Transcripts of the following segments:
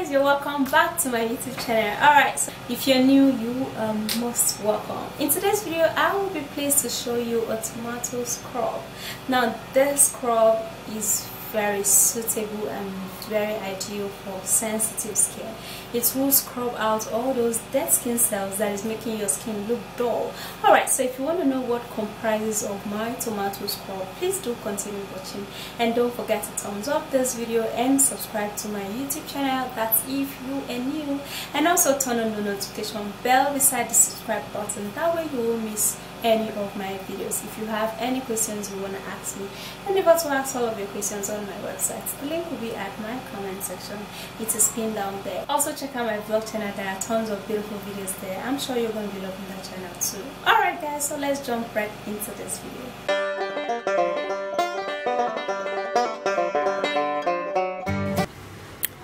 guys you're welcome back to my youtube channel. All right so if you're new you um most welcome. In today's video i will be pleased to show you a tomato scrub. Now this scrub is very suitable and very ideal for sensitive skin. It will scrub out all those dead skin cells that is making your skin look dull. All right so if you want to know what comprises of my tomato scrub please do continue watching. And don't forget to thumbs up this video and subscribe to my youtube channel. That's if you are new and also turn on the notification bell beside the subscribe button. That way you won't miss any of my videos. If you have any questions you want to ask me and able to ask all of your questions on my website the link will be at my comment section. It is pinned down there. Also check out my vlog channel. There are tons of beautiful videos there. I'm sure you're going to be loving that channel too. All right guys so let's jump right into this video.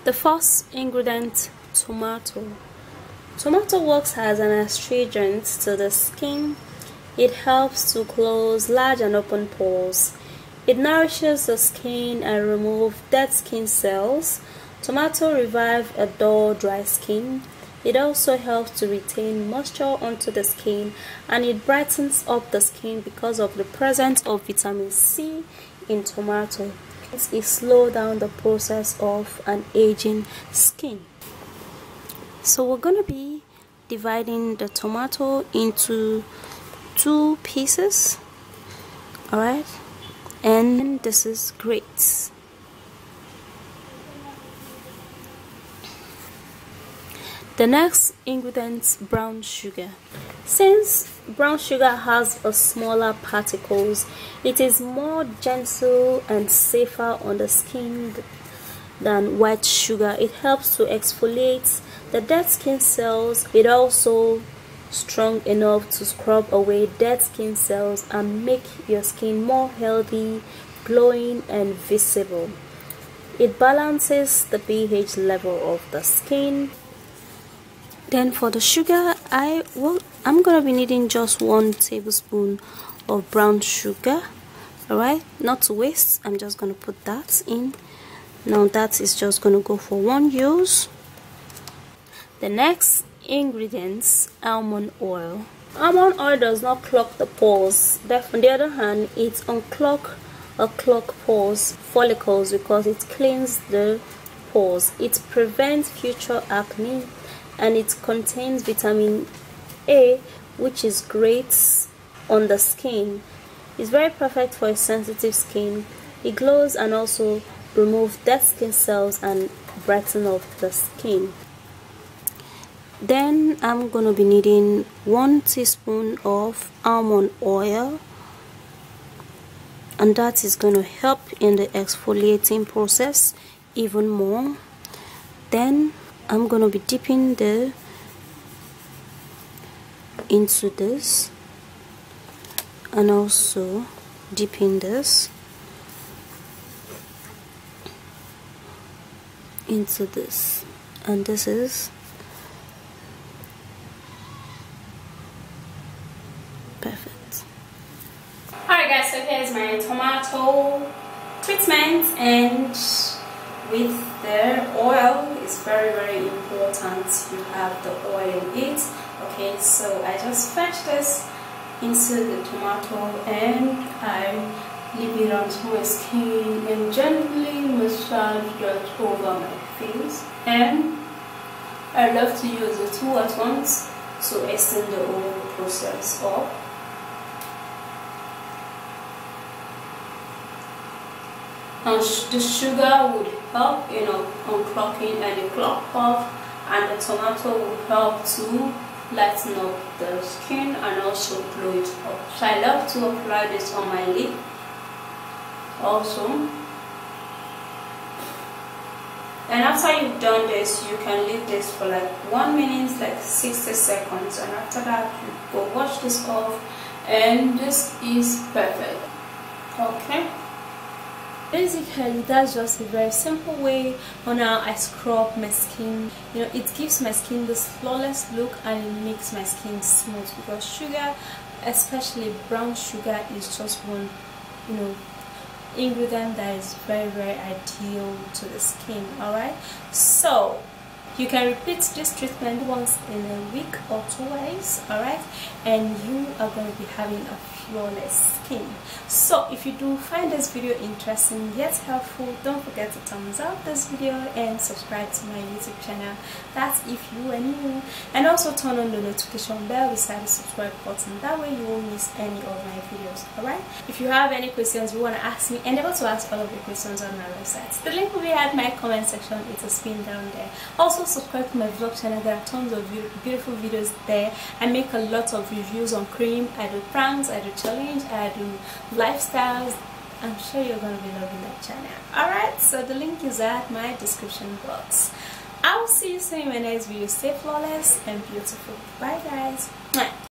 The first ingredient tomato. Tomato works as an astringent to the skin it helps to close large and open pores. It nourishes the skin and removes dead skin cells. Tomato revives a dull, dry skin. It also helps to retain moisture onto the skin and it brightens up the skin because of the presence of vitamin C in tomato. It slows down the process of an aging skin. So we're going to be dividing the tomato into two pieces. All right and this is great the next ingredient brown sugar. Since brown sugar has a smaller particles it is more gentle and safer on the skin than white sugar. It helps to exfoliate the dead skin cells. It also strong enough to scrub away dead skin cells and make your skin more healthy, glowing and visible. It balances the pH level of the skin. Then for the sugar, I will I'm gonna be needing just one tablespoon of brown sugar. Alright, not to waste, I'm just gonna put that in. Now that is just gonna go for one use. The next ingredients almond oil. Almond oil does not clog the pores. But on the other hand it unclog or clog pores follicles because it cleans the pores. It prevents future acne and it contains vitamin a which is great on the skin. It's very perfect for a sensitive skin. It glows and also removes dead skin cells and brighten up the skin then I'm gonna be needing one teaspoon of almond oil and that is going to help in the exfoliating process even more. Then I'm to be dipping the into this and also dipping this into this. And this is my tomato treatment and with the oil it's very very important. You have the oil in it. Okay so I just fetch this into the tomato and I leave it onto my skin and gently massage just over my face. And I love to use the two at once to extend the whole process up and the sugar would help you know unclogging any clog off and the tomato would help to lighten up the skin and also glow it up. So I love to apply this on my lip. Also and after you've done this you can leave this for like one minute like 60 seconds and after that you go wash this off and this is perfect. Okay basically that's just a very simple way on how I scrub my skin. You know it gives my skin this flawless look and it makes my skin smooth because sugar especially brown sugar is just one you know ingredient that is very very ideal to the skin all right so you can repeat this treatment once in a week or twice alright? And you are going to be having a flawless skin. So if you do find this video interesting yet helpful don't forget to thumbs up this video and subscribe to my youtube channel. That's if you are new. And also turn on the notification bell beside the subscribe button. That way you won't miss any of my videos alright? If you have any questions you want to ask me endeavor to ask all of the questions on my website. The link will be at my comment section. It is pinned down there. Also subscribe to my vlog channel. There are tons of beautiful videos there. I make a lot of reviews on cream. I do pranks i do challenge i do lifestyles. I'm sure you're gonna be loving that channel. All right so the link is at my description box. I will see you soon in my next video. Stay flawless and beautiful. Bye guys